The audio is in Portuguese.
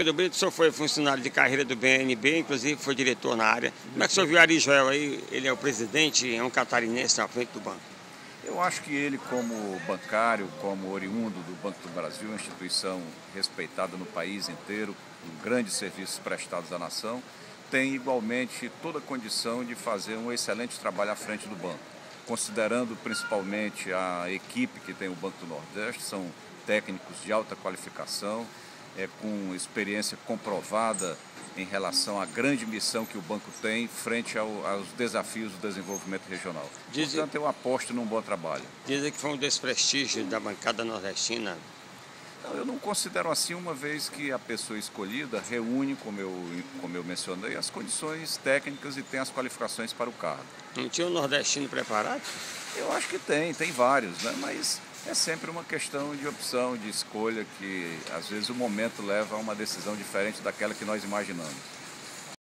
Pedro Brito, o senhor foi funcionário de carreira do BNB, inclusive foi diretor na área. Como é que o senhor viu Ari Joel aí? Ele é o presidente, é um catarinense na frente do banco. Eu acho que ele, como bancário, como oriundo do Banco do Brasil, uma instituição respeitada no país inteiro, com grandes serviços prestados à nação, tem igualmente toda a condição de fazer um excelente trabalho à frente do banco, considerando principalmente a equipe que tem o Banco do Nordeste, são técnicos de alta qualificação, é, com experiência comprovada em relação à grande missão que o banco tem frente ao, aos desafios do desenvolvimento regional. Dizem, Portanto, eu aposto num bom trabalho. Dizem que foi um desprestígio da bancada nordestina. Não, eu não considero assim, uma vez que a pessoa escolhida reúne, como eu, como eu mencionei, as condições técnicas e tem as qualificações para o cargo. Não tinha um nordestino preparado? Eu acho que tem, tem vários, né? mas é sempre uma questão de opção, de escolha, que às vezes o momento leva a uma decisão diferente daquela que nós imaginamos.